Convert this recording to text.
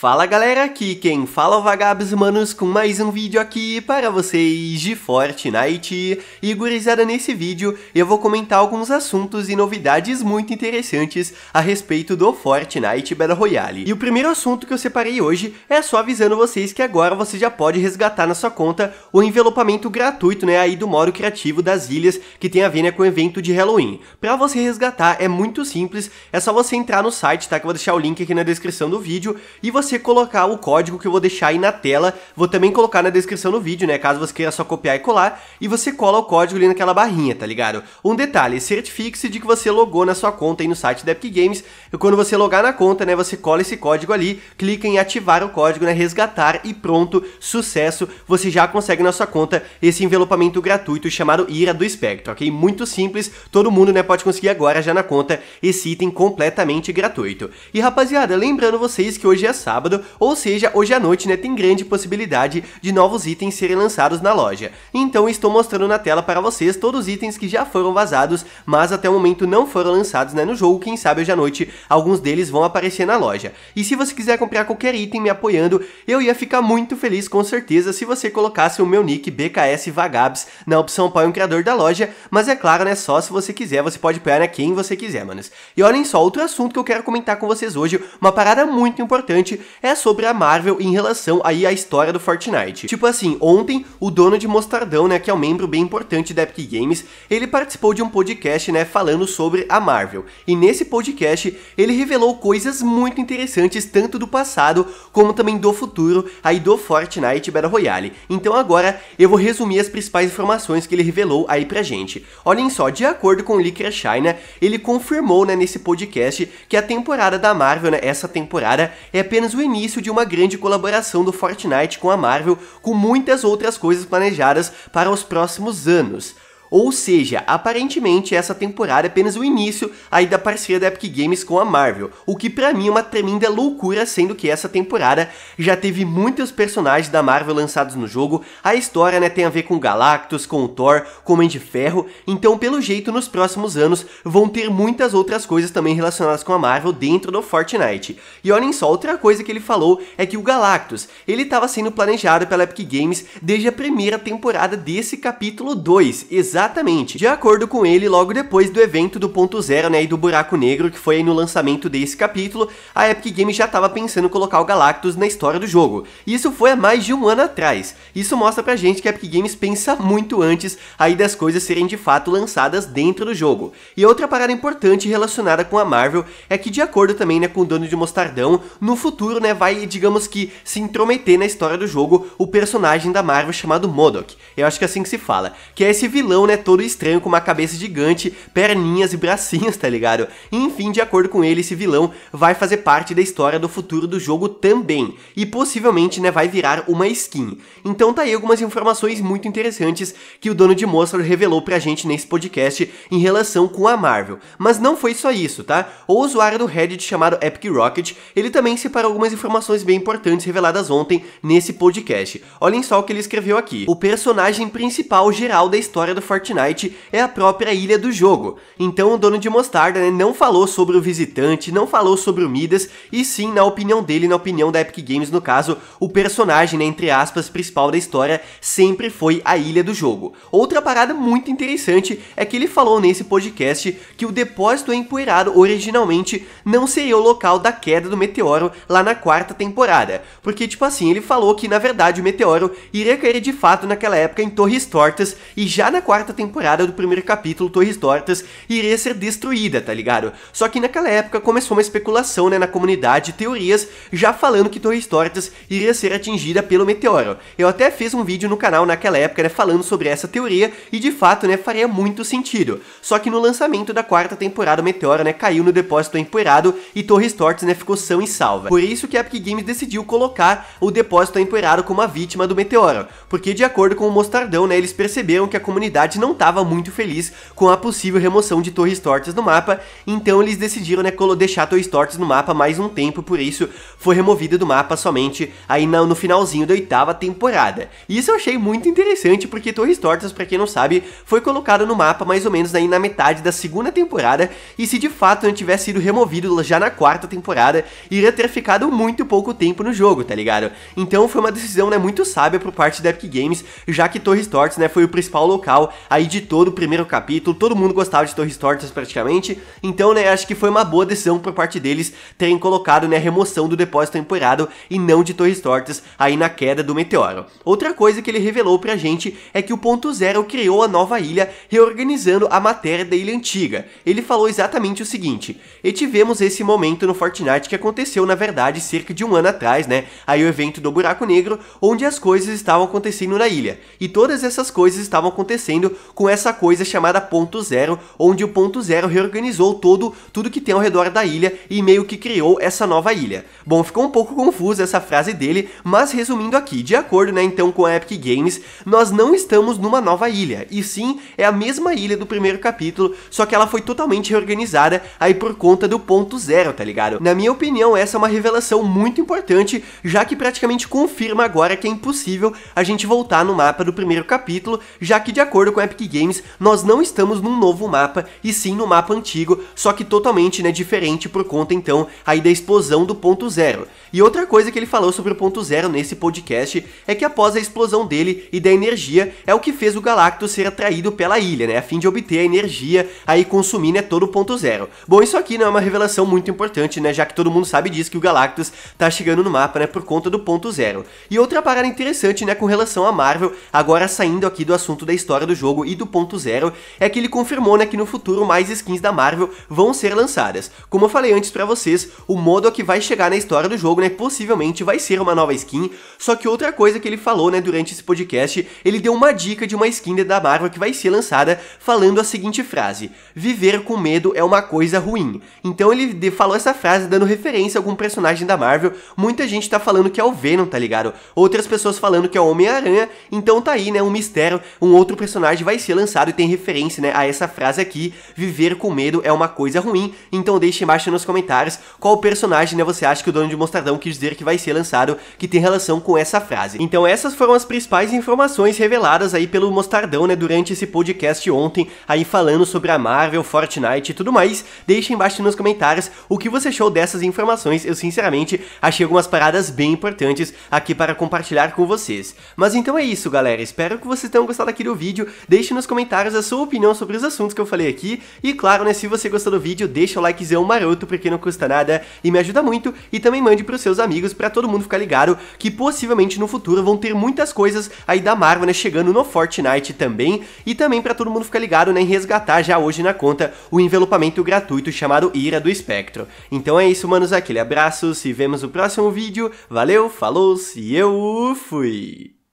Fala galera, aqui quem fala é o Vagabos Manos com mais um vídeo aqui para vocês de Fortnite. E gurizada, nesse vídeo eu vou comentar alguns assuntos e novidades muito interessantes a respeito do Fortnite Battle Royale. E o primeiro assunto que eu separei hoje é só avisando vocês que agora você já pode resgatar na sua conta o envelopamento gratuito, né, aí do modo criativo das ilhas que tem a ver né, com o evento de Halloween. Para você resgatar é muito simples, é só você entrar no site, tá, que eu vou deixar o link aqui na descrição do vídeo e você você colocar o código que eu vou deixar aí na tela, vou também colocar na descrição do vídeo, né, caso você queira só copiar e colar, e você cola o código ali naquela barrinha, tá ligado? Um detalhe, certifique-se de que você logou na sua conta aí no site da Epic Games, e quando você logar na conta, né, você cola esse código ali, clica em ativar o código, né, resgatar e pronto, sucesso, você já consegue na sua conta esse envelopamento gratuito chamado Ira do Espectro, ok? Muito simples, todo mundo, né, pode conseguir agora já na conta esse item completamente gratuito. E rapaziada, lembrando vocês que hoje é sábado, sábado, ou seja, hoje à noite, né, tem grande possibilidade de novos itens serem lançados na loja. Então estou mostrando na tela para vocês todos os itens que já foram vazados, mas até o momento não foram lançados né, no jogo, quem sabe hoje à noite alguns deles vão aparecer na loja. E se você quiser comprar qualquer item me apoiando, eu ia ficar muito feliz com certeza se você colocasse o meu nick BKS Vagabs na opção apoio um criador da loja, mas é claro, né, só se você quiser, você pode apoiar né, quem você quiser, manos. E olhem só, outro assunto que eu quero comentar com vocês hoje, uma parada muito importante, é sobre a Marvel em relação aí à história do Fortnite. Tipo assim, ontem o dono de Mostardão, né, que é um membro bem importante da Epic Games, ele participou de um podcast, né, falando sobre a Marvel. E nesse podcast ele revelou coisas muito interessantes tanto do passado como também do futuro aí do Fortnite Battle Royale. Então agora eu vou resumir as principais informações que ele revelou aí pra gente. Olhem só, de acordo com o Licker China, ele confirmou, né, nesse podcast que a temporada da Marvel, né, essa temporada é apenas o início de uma grande colaboração do Fortnite com a Marvel, com muitas outras coisas planejadas para os próximos anos. Ou seja, aparentemente essa temporada é apenas o início aí da parceria da Epic Games com a Marvel, o que para mim é uma tremenda loucura, sendo que essa temporada já teve muitos personagens da Marvel lançados no jogo, a história né, tem a ver com Galactus, com o Thor, com o Homem de Ferro, então pelo jeito nos próximos anos vão ter muitas outras coisas também relacionadas com a Marvel dentro do Fortnite. E olhem só, outra coisa que ele falou é que o Galactus, ele estava sendo planejado pela Epic Games desde a primeira temporada desse capítulo 2, exatamente Exatamente. De acordo com ele, logo depois do evento do ponto zero, né, e do buraco negro, que foi aí no lançamento desse capítulo, a Epic Games já estava pensando em colocar o Galactus na história do jogo. Isso foi há mais de um ano atrás. Isso mostra pra gente que a Epic Games pensa muito antes aí das coisas serem de fato lançadas dentro do jogo. E outra parada importante relacionada com a Marvel é que de acordo também, né, com o dono de Mostardão, no futuro, né, vai, digamos que, se intrometer na história do jogo o personagem da Marvel chamado Modok. Eu acho que é assim que se fala. Que é esse vilão, né, todo estranho com uma cabeça gigante, perninhas e bracinhos, tá ligado? Enfim, de acordo com ele, esse vilão vai fazer parte da história do futuro do jogo também, e possivelmente, né, vai virar uma skin. Então tá aí algumas informações muito interessantes que o dono de Monster revelou pra gente nesse podcast em relação com a Marvel. Mas não foi só isso, tá? O usuário do Reddit chamado Epic Rocket, ele também separou algumas informações bem importantes reveladas ontem nesse podcast. Olhem só o que ele escreveu aqui. O personagem principal geral da história do Fortnite Fortnite é a própria ilha do jogo. Então o dono de Mostarda né, não falou sobre o visitante, não falou sobre o Midas, e sim, na opinião dele, na opinião da Epic Games, no caso, o personagem, né, entre aspas, principal da história sempre foi a ilha do jogo. Outra parada muito interessante é que ele falou nesse podcast que o depósito empoeirado originalmente não seria o local da queda do meteoro lá na quarta temporada. Porque, tipo assim, ele falou que na verdade o meteoro iria cair de fato naquela época em Torres Tortas e já na quarta quarta temporada do primeiro capítulo, Torres Tortas, iria ser destruída, tá ligado? Só que naquela época começou uma especulação, né, na comunidade, teorias, já falando que Torres Tortas iria ser atingida pelo meteoro. Eu até fiz um vídeo no canal naquela época, né, falando sobre essa teoria, e de fato, né, faria muito sentido. Só que no lançamento da quarta temporada, o meteoro, né, caiu no depósito empoeirado e Torres Tortas, né, ficou são e salva. Por isso que a Epic Games decidiu colocar o depósito empoeirado como a vítima do meteoro, porque de acordo com o Mostardão, né, eles perceberam que a comunidade não estava muito feliz com a possível remoção de torres tortas no mapa, então eles decidiram, né, deixar torres tortas no mapa mais um tempo, por isso foi removida do mapa somente aí no finalzinho da oitava temporada. E isso eu achei muito interessante, porque torres tortas, para quem não sabe, foi colocado no mapa mais ou menos aí na metade da segunda temporada, e se de fato não tivesse sido removido já na quarta temporada, iria ter ficado muito pouco tempo no jogo, tá ligado? Então foi uma decisão, né, muito sábia por parte da Epic Games, já que Torres Tortas, né, foi o principal local aí de todo o primeiro capítulo, todo mundo gostava de Torres Tortas praticamente, então, né, acho que foi uma boa decisão por parte deles terem colocado, né, a remoção do depósito temporado e não de Torres Tortas aí na queda do meteoro. Outra coisa que ele revelou pra gente é que o ponto zero criou a nova ilha, reorganizando a matéria da ilha antiga. Ele falou exatamente o seguinte, e tivemos esse momento no Fortnite que aconteceu, na verdade, cerca de um ano atrás, né, aí o evento do Buraco Negro, onde as coisas estavam acontecendo na ilha. E todas essas coisas estavam acontecendo com essa coisa chamada ponto zero, onde o ponto zero reorganizou todo tudo que tem ao redor da ilha e meio que criou essa nova ilha. Bom, ficou um pouco confusa essa frase dele, mas resumindo aqui, de acordo, né, então com a Epic Games, nós não estamos numa nova ilha, e sim é a mesma ilha do primeiro capítulo, só que ela foi totalmente reorganizada aí por conta do ponto zero, tá ligado? Na minha opinião, essa é uma revelação muito importante, já que praticamente confirma agora que é impossível a gente voltar no mapa do primeiro capítulo, já que de acordo com a Epic Games, nós não estamos num novo mapa, e sim no mapa antigo, só que totalmente né, diferente por conta então aí da explosão do ponto zero. E outra coisa que ele falou sobre o ponto zero nesse podcast é que após a explosão dele e da energia, é o que fez o Galactus ser atraído pela ilha, né, a fim de obter a energia aí consumir né, todo o ponto zero. Bom, isso aqui não é uma revelação muito importante, né, já que todo mundo sabe disso que o Galactus tá chegando no mapa, né, por conta do ponto zero. E outra parada interessante, né, com relação a Marvel, agora saindo aqui do assunto da história do jogo e do ponto zero, é que ele confirmou, né, que no futuro mais skins da Marvel vão ser lançadas. Como eu falei antes para vocês, o modo que vai chegar na história do jogo, né, possivelmente vai ser uma nova skin, só que outra coisa que ele falou, né, durante esse podcast, ele deu uma dica de uma skin da Marvel que vai ser lançada, falando a seguinte frase: Viver com medo é uma coisa ruim. Então ele falou essa frase dando referência a algum personagem da Marvel. Muita gente tá falando que é o Venom, tá ligado? Outras pessoas falando que é o Homem-Aranha. Então tá aí, né, um mistério, um outro personagem vai ser lançado e tem referência, né, a essa frase aqui: Viver com medo é uma coisa ruim. Então deixe embaixo nos comentários qual personagem, né, você acha que o dono de Mostradão quis dizer que vai ser lançado que tem relação com essa frase. Então essas foram as principais informações reveladas aí pelo Mostardão, né, durante esse podcast ontem, aí falando sobre a Marvel, Fortnite e tudo mais. Deixe embaixo nos comentários o que você achou dessas informações. Eu sinceramente achei algumas paradas bem importantes aqui para compartilhar com vocês. Mas então é isso, galera. Espero que vocês tenham gostado aqui do vídeo. Deixe nos comentários a sua opinião sobre os assuntos que eu falei aqui. E claro, né, se você gostou do vídeo, deixa o likezão maroto, porque não custa nada e me ajuda muito. E também mande pros seus amigos para todo mundo ficar ligado que possivelmente no futuro vão ter muitas coisas aí da Marvel, né, chegando no Fortnite também. E também para todo mundo ficar ligado, né, em resgatar já hoje na conta o envelopamento gratuito chamado Ira do Espectro. Então é isso, manos, aquele abraço, se vemos no próximo vídeo. Valeu, falou, e eu fui!